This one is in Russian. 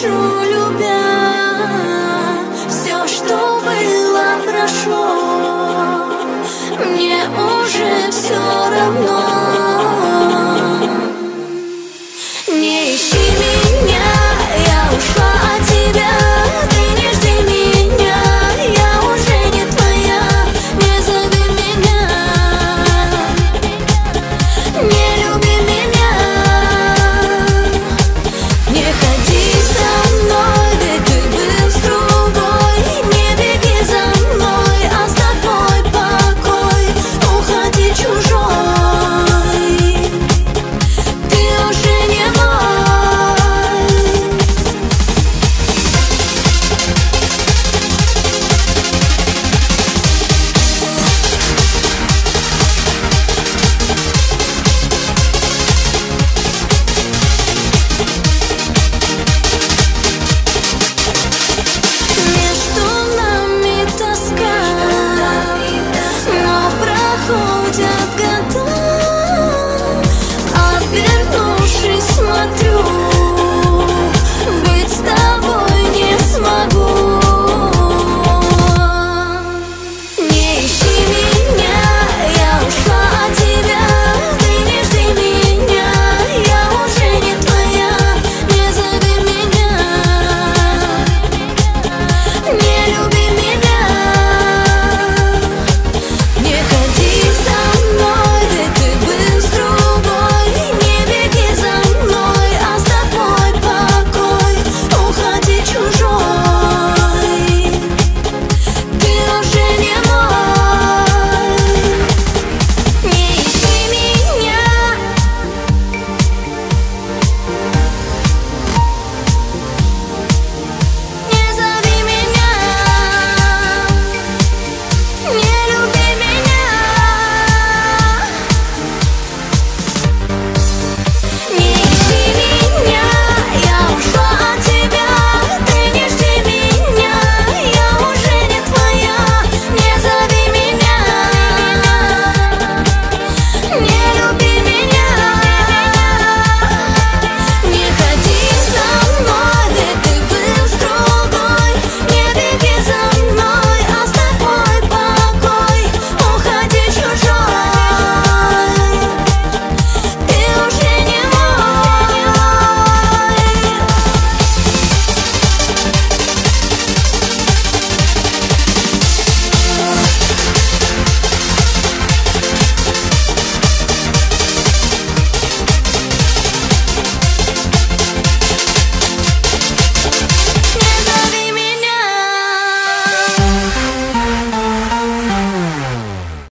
брошу, любя Все, что было, прошло Мне уже все